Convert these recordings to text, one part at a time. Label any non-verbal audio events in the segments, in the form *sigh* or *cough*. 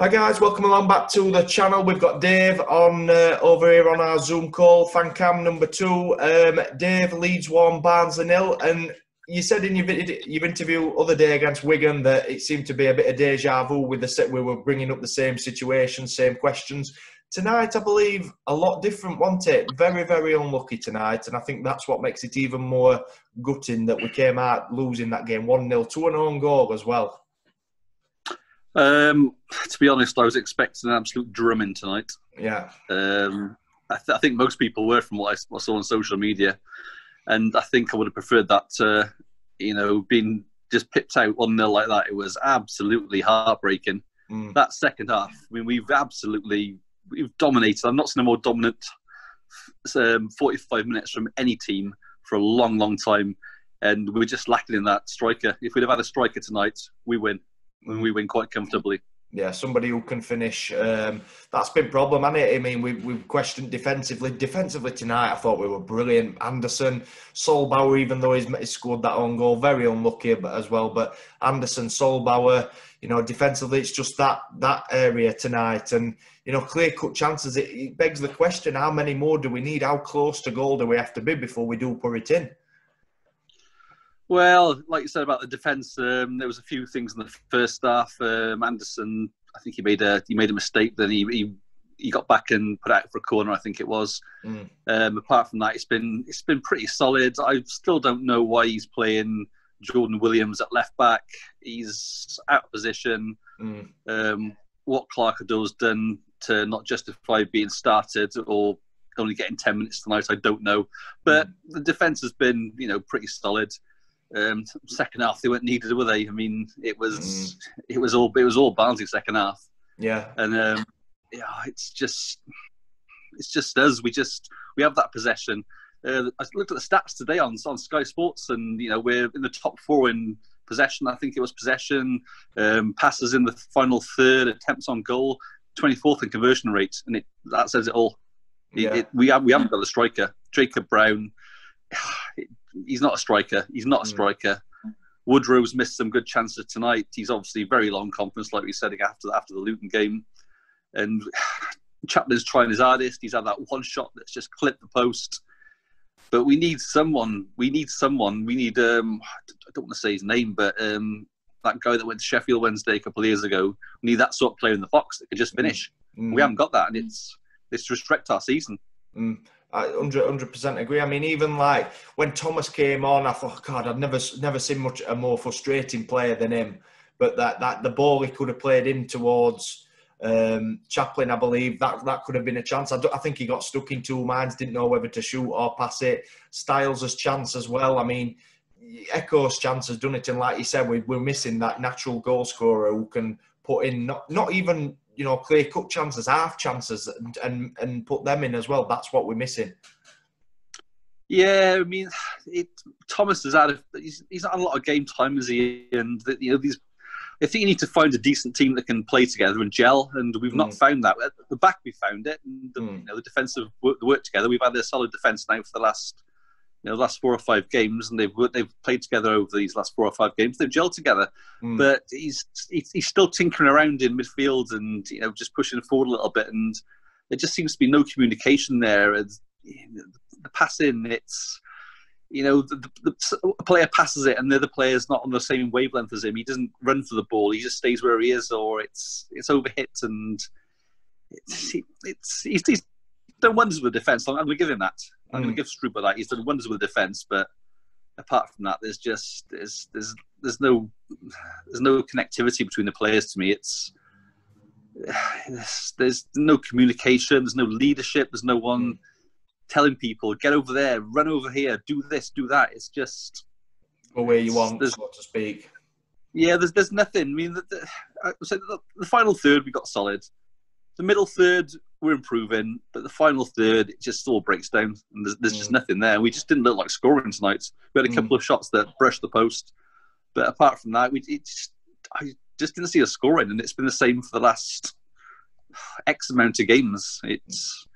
Hi guys, welcome along back to the channel. We've got Dave on uh, over here on our Zoom call, fan cam number two. Um, Dave Leeds one, Barnsley nil, and you said in your, your interview other day against Wigan that it seemed to be a bit of deja vu with the set. We were bringing up the same situation, same questions. Tonight, I believe a lot different, wasn't it? Very, very unlucky tonight, and I think that's what makes it even more gutting that we came out losing that game one 0 to an own goal as well. Um, to be honest, I was expecting an absolute drumming tonight. Yeah. Um, I, th- I, think most people were from what I, saw on social media, and I think I would have preferred that. Uh, you know, being just pipped out one 0 like that, it was absolutely heartbreaking. Mm. That second half, I mean, we've absolutely we've dominated. I'm not seeing a more dominant um, 45 minutes from any team for a long, long time, and we're just lacking in that striker. If we'd have had a striker tonight, we win and we win quite comfortably. Yeah, somebody who can finish. Um, that's been problem, hasn't it? I mean, we we questioned defensively. Defensively tonight, I thought we were brilliant. Andersen, Sollbauer, even though he's, he's scored that own goal, very unlucky as well. But Andersen, Sollbauer, you know, defensively, it's just that that area tonight, and you know, clear cut chances. It, it begs the question: How many more do we need? How close to goal do we have to be before we do put it in? Well, like you said about the defence, um, there was a few things in the first half. Um, Andersen, I think he made a he made a mistake. Then he, he he got back and put out for a corner. I think it was. Mm. Um, apart from that, it's been it's been pretty solid. I still don't know why he's playing Jordan Williams at left back. He's out of position. Mm. Um, what Clark has done to not justify being started or only getting ten minutes tonight, I don't know. But mm. the defence has been you know pretty solid. Um, second half they weren't needed, were they? I mean, it was mm. it was all it was all Barnsley second half. Yeah, and um, yeah, it's just it's just us. We just we have that possession. Uh, I looked at the stats today on on Sky Sports, and you know we're in the top four in possession. I think it was possession, um, passes in the final third, attempts on goal, twenty fourth in conversion rate, and it that says it all. Yeah. It, it, we have we haven't got a striker. Jacob Brown. He's not a striker. He's not a hmm. striker. Woodrow's missed some good chances tonight. He's obviously very long confidence, like we said after the, after the Luton game. And *sighs* Chaplin's trying his hardest. He's had that one shot that's just clipped the post. But we need someone. We need someone. We need. Um, I don't want to say his name, but um, that guy that went to Sheffield Wednesday a couple of years ago. We need that sort of player in the box that could just finish. Mm. We haven't got that, and it's it's restrict our season. Mm. I 100 percent agree. I mean, even like when Thomas came on, I thought, God, I've never never seen much a more frustrating player than him. But that that the ball he could have played in towards um, Chaplin, I believe that that could have been a chance. I, I, think he got stuck in two minds, didn't know whether to shoot or pass it. Styles' chance as well. I mean, Echo's chance has done it, and like you said, we, we're missing that natural goal scorer who can put in not not even you know, clear cut chances, half chances, and, and and put them in as well. That's what we're missing. Yeah, I mean, it, Thomas has had a, he's, he's had a lot of game time, is he? And the, you know these. I think you need to find a decent team that can play together and gel, and we've not mm. found that. At the back, we found it. And the, mm. you know, the defensive work, work together. We've had a solid defense now for the last you know, last four or five games, and they've they've played together over these last four or five games. They've gelled together, mm. but he's, he's, he's still tinkering around in midfield and you know just pushing forward a little bit, and there just seems to be no communication there. And the passing, it's you know the, the, the, player passes it, and the other player's not on the same wavelength as him. He doesn't run for the ball; he just stays where he is, or it's it's overhit and. It's, it's, he's, he's done wonders with defence. I'm going to give him that. I'm mm. going to give Struber that. He's done wonders with defence, but apart from that, there's just there's there's there's no there's no connectivity between the players. To me, it's there's, there's no communication. There's no leadership. There's no one telling people get over there, run over here, do this, do that. It's just go where you want, so to speak. Yeah, there's there's nothing. I mean, the, the, so the, the final third we got solid. The middle third we're improving, but the final third it just all breaks down, and there's, there's mm. just nothing there. We just didn't look like scoring tonight. We had a couple mm. of shots that brushed the post, but apart from that, we just, I just didn't see a scoring, and it's been the same for the last *sighs* X amount of games. It's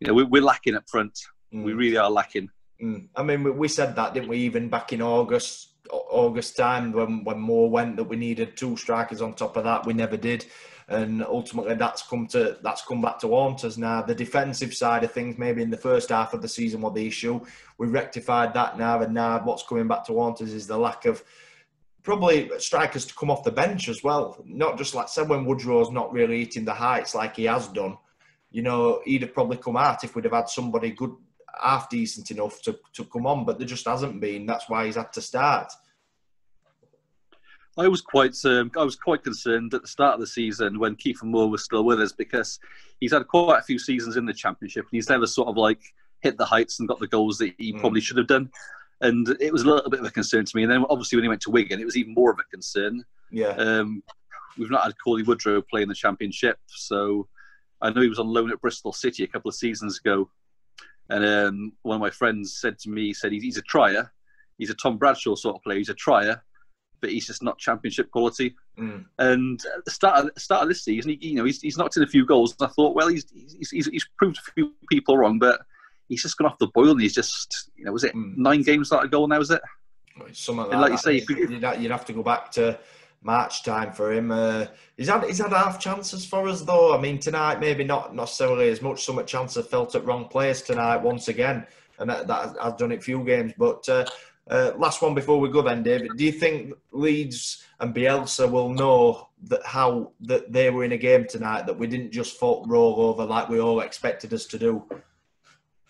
you know we're, we're lacking up front. Mm. We really are lacking. Mm. I mean, we said that, didn't we? Even back in August, August time when when Moore went that we needed two strikers on top of that. We never did, and ultimately that's come to that's come back to haunt us now. The defensive side of things, maybe in the first half of the season, was the issue. We rectified that now, and now what's coming back to haunt us is the lack of probably strikers to come off the bench as well. Not just like said when Woodrow's not really hitting the heights like he has done. You know, he'd have probably come out if we'd have had somebody good half decent enough to, to come on, but there just hasn't been. That's why he's had to start. I was quite um, I was quite concerned at the start of the season when Kieffer Moore was still with us because he's had quite a few seasons in the championship and he's never sort of like hit the heights and got the goals that he mm. probably should have done. And it was a little bit of a concern to me. And then obviously when he went to Wigan, it was even more of a concern. Yeah. Um, we've not had Cauley Woodrow play in the championship, so I know he was on loan at Bristol City a couple of seasons ago, and um, one of my friends said to me, he said he's a trier. He's a Tom Bradshaw sort of player. He's a trier, but he's just not championship quality. Mm. And at the start of, start of this season, he, you know, he's, he's knocked in a few goals. And I thought, well, he's, he's, he's, he's proved a few people wrong, but he's just gone off the boil and he's just, you know, was it mm. nine games without a goal now, is it? Something like, and like you say, you'd, you'd have to go back to March time for him. Uh, he's had he's had half chances for us though. I mean tonight maybe not necessarily as much. So much chance have felt at wrong place tonight once again, and that, that has done it few games. But uh, uh, last one before we go then, David. Do you think Leeds and Bielsa will know that how that they were in a game tonight that we didn't just roll over like we all expected us to do?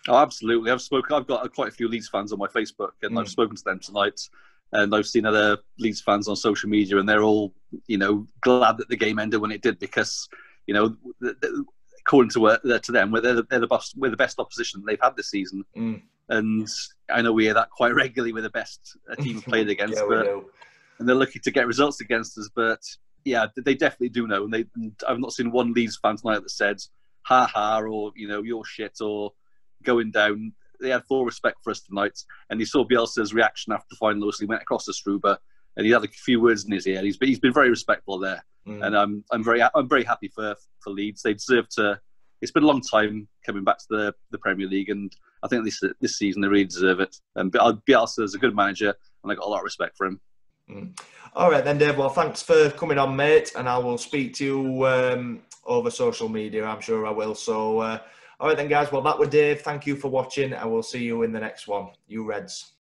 Oh, absolutely. I've spoken. I've got quite a few Leeds fans on my Facebook, and mm. I've spoken to them tonight and I've seen other Leeds fans on social media, and they're all, you know, glad that the game ended when it did because, you know, according to uh, to them, they're the, they're the best, we're the best opposition they've had this season. Mm. And I know we hear that quite *laughs* regularly. We're the best team played *laughs* against, yeah, but, and they're lucky to get results against us. But yeah, they definitely do know, and they. And I've not seen one Leeds fan tonight that said "ha ha" or you know "you're shit" or going down they had full respect for us tonight. And he saw Bielsa's reaction after the final. He went across to Struber and he had a few words in his ear. He's been, he's been very respectful there, mm. and I'm I'm very I'm very happy for for Leeds. They deserve to. It's been a long time coming back to the, the Premier League, and I think this this season they really deserve it. And Bielsa is a good manager, and I got a lot of respect for him. Mm. All right then, Dave. Well, thanks for coming on, mate, and I will speak to you um, over social media. I'm sure I will. So. Uh, all right then, guys. Well, that was Dave. Thank you for watching, and we'll see you in the next one. You Reds.